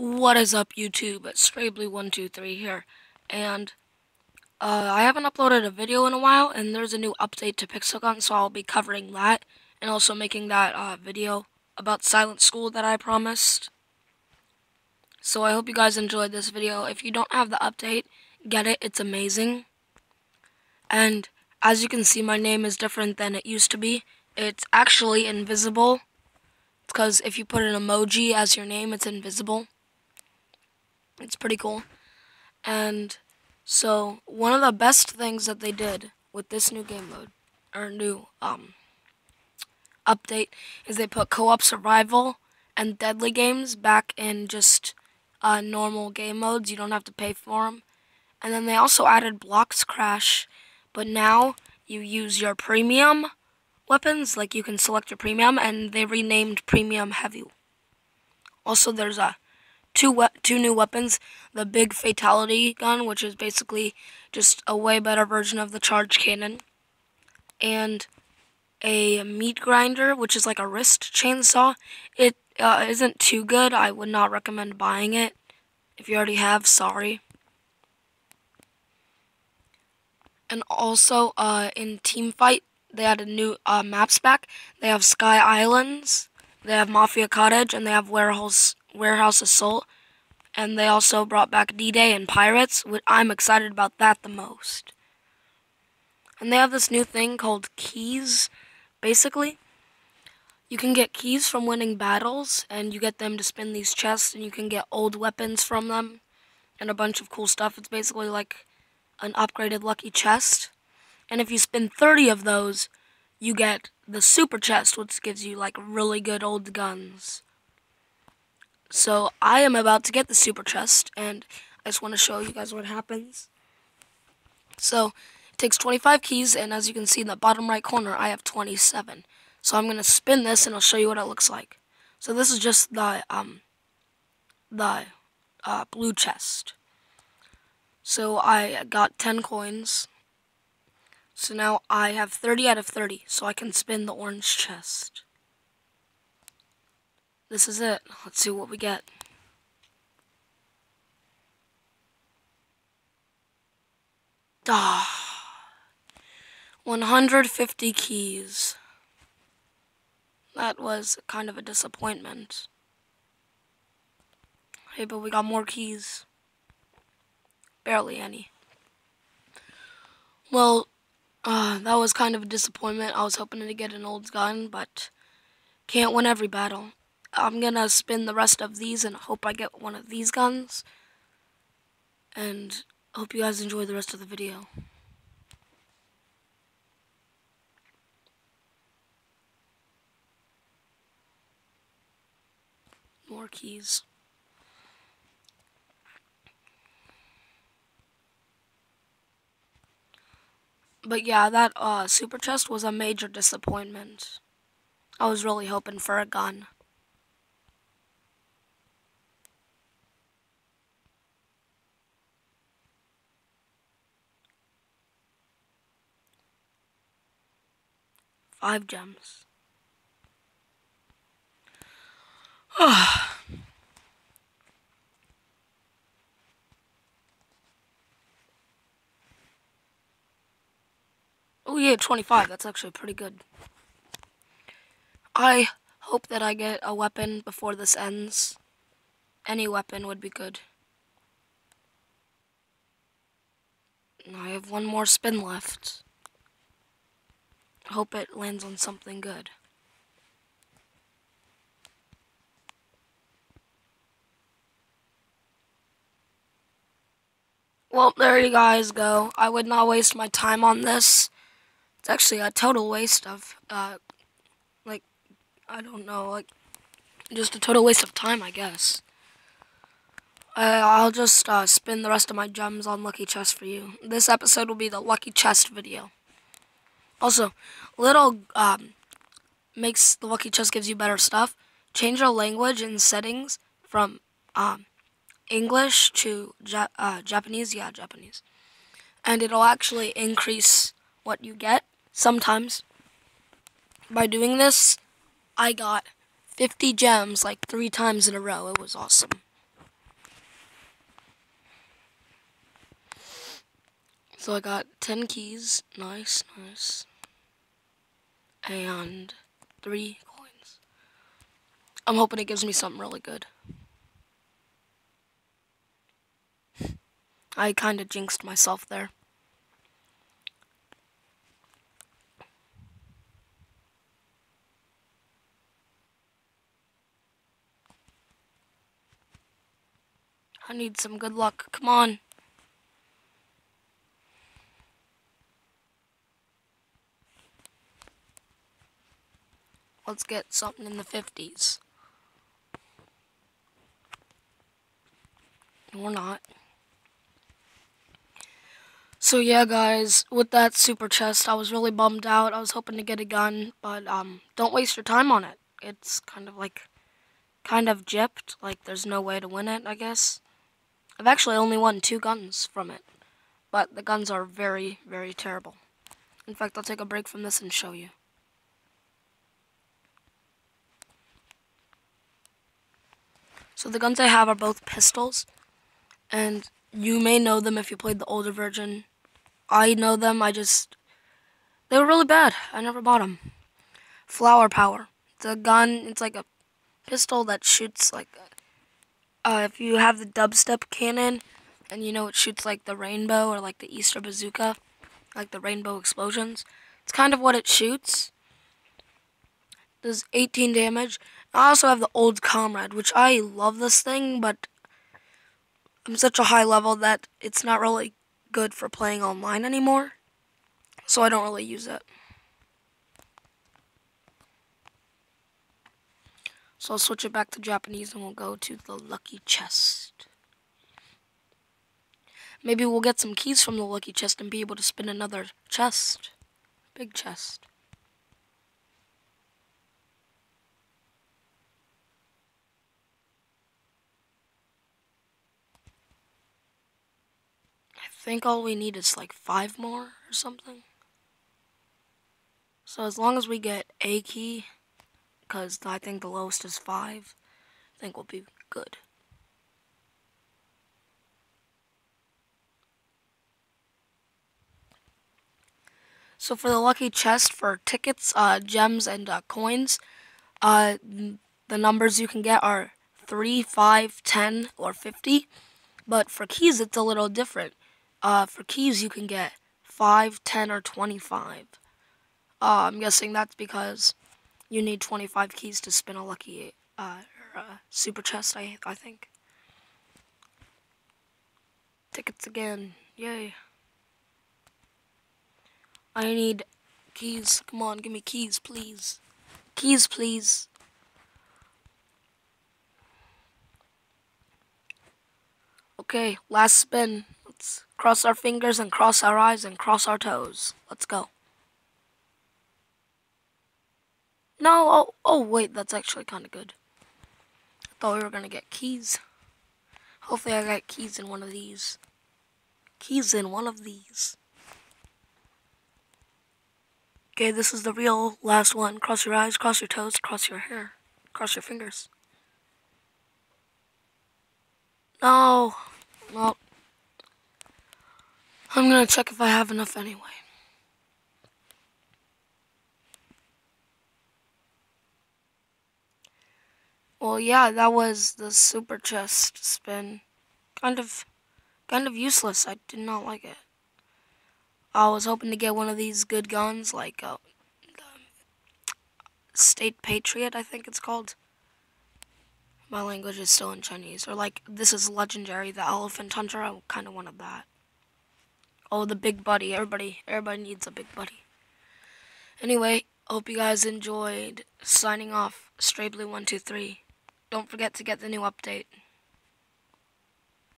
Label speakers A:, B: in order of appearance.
A: What is up, YouTube? It's Strabley123 here, and uh, I haven't uploaded a video in a while, and there's a new update to Pixel Gun, so I'll be covering that, and also making that uh, video about Silent School that I promised. So I hope you guys enjoyed this video. If you don't have the update, get it, it's amazing. And as you can see, my name is different than it used to be. It's actually invisible, because if you put an emoji as your name, it's invisible. It's pretty cool. And so one of the best things that they did with this new game mode or new um update is they put co-op survival and deadly games back in just uh, normal game modes. You don't have to pay for them. And then they also added blocks crash, but now you use your premium weapons, like you can select your premium, and they renamed premium heavy. Also, there's a two two new weapons: the big fatality gun, which is basically just a way better version of the charge cannon, and a meat grinder, which is like a wrist chainsaw. It uh, not too good. I would not recommend buying it. If you already have, sorry. And also, uh, in Team Fight, they added new uh, maps back. They have Sky Islands, they have Mafia Cottage, and they have Warehouse Warehouse Assault. And they also brought back D-Day and Pirates, which I'm excited about that the most. And they have this new thing called keys. Basically, you can get keys from winning battles, and you get them to spin these chests, and you can get old weapons from them, and a bunch of cool stuff. It's basically like an upgraded lucky chest. And if you spin 30 of those, you get the super chest, which gives you like really good old guns. So I am about to get the super chest, and I just want to show you guys what happens. So it takes 25 keys, and as you can see in the bottom right corner, I have 27. So I'm going to spin this, and I'll show you what it looks like. So this is just the, um, the uh, blue chest. So I got 10 coins. So now I have 30 out of 30, so I can spin the orange chest. This is it. Let's see what we get. Ah, 150 keys. That was kind of a disappointment. Hey, but we got more keys. Barely any. Well, uh, that was kind of a disappointment. I was hoping to get an old gun, but can't win every battle. I'm gonna spin the rest of these and hope I get one of these guns. And hope you guys enjoy the rest of the video. More keys. But yeah, that uh, super chest was a major disappointment. I was really hoping for a gun. Five gems. Oh yeah, 25. That's actually pretty good. I hope that I get a weapon before this ends. Any weapon would be good. I have one more spin left. Hope it lands on something good. Well, there you guys go. I would not waste my time on this. It's actually a total waste of, uh, like, I don't know, like, just a total waste of time, I guess. Uh, I'll just uh, spin the rest of my gems on Lucky Chest for you. This episode will be the Lucky Chest video. Also, little um, makes the Lucky Chest gives you better stuff. Change your language and settings from um, English to ja uh, Japanese. Yeah, Japanese. And it'll actually increase what you get sometimes. By doing this, I got 50 gems like three times in a row. It was awesome. So I got 10 keys. Nice, nice. And 3 coins. I'm hoping it gives me something really good. I kind of jinxed myself there. I need some good luck. Come on. Let's get something in the 50s. Or not. So yeah, guys, with that super chest, I was really bummed out. I was hoping to get a gun, but um, don't waste your time on it. It's kind of like, kind of gypped. Like, there's no way to win it, I guess. I've actually only won two guns from it, but the guns are very, very terrible. In fact, I'll take a break from this and show you. So the guns I have are both pistols, and you may know them if you played the older version. I know them, I just... They were really bad. I never bought them. Flower Power. It's a gun, it's like a pistol that shoots like uh, if you have the dubstep cannon and you know it shoots like the rainbow or like the Easter bazooka, like the rainbow explosions, it's kind of what it shoots. Does 18 damage. I also have the old comrade, which I love this thing, but I'm such a high level that it's not really good for playing online anymore, so I don't really use it. So I'll switch it back to Japanese and we'll go to the lucky chest. Maybe we'll get some keys from the lucky chest and be able to spin another chest. Big chest. I think all we need is like five more or something. So as long as we get a key, because I think the lowest is 5. I think we'll be good. So for the lucky chest for tickets, uh, gems, and uh, coins, uh, the numbers you can get are 3, 5, 10, or 50. But for keys, it's a little different. Uh, for keys, you can get 5, 10, or 25. Uh, I'm guessing that's because you need 25 keys to spin a lucky uh, or, uh, super chest, I, I think. Tickets again. Yay. I need keys. Come on, give me keys, please. Keys, please. Okay, last spin. Cross our fingers and cross our eyes and cross our toes. Let's go. No, oh, oh wait, that's actually kind of good. I thought we were going to get keys. Hopefully I got keys in one of these. Keys in one of these. Okay, this is the real last one. Cross your eyes, cross your toes, cross your hair, cross your fingers. No. Well, I'm to check if I have enough anyway. Well, yeah, that was the super chest spin. Kind of, kind of useless. I did not like it. I was hoping to get one of these good guns, like uh, State Patriot, I think it's called. My language is still in Chinese. Or like, this is legendary, the Elephant Hunter. I kind of wanted that. Oh, the big buddy. Everybody, everybody needs a big buddy. Anyway, hope you guys enjoyed. Signing off, Strabley 123. Don't forget to get the new update.